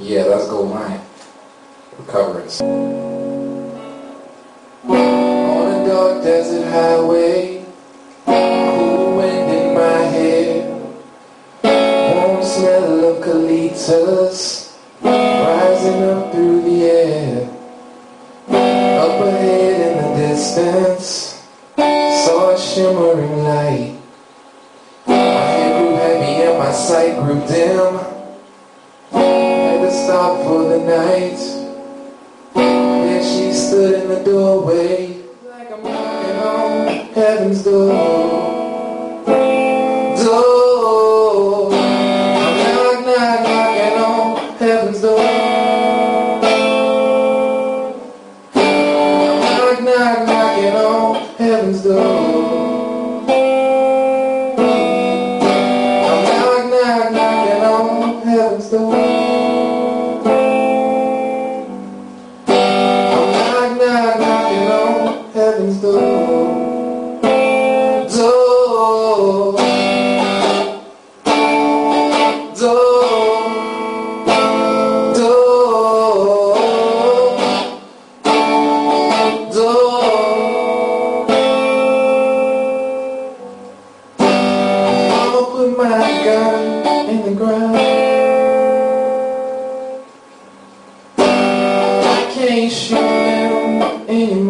Yeah, that's gold mine. Recovering. On a dark desert highway, cool wind in my hair, warm smell of rising up through the air. Up ahead in the distance, saw a shimmering light. My head grew heavy and my sight grew dim. Stop for the night. And she stood in the doorway, like I'm knocking on heaven's door. Door. Knock, knock, knocking on heaven's door. Knock, knock, knocking on heaven's door. Door. Door. Mama put my gun in the ground. Can't shoot anymore.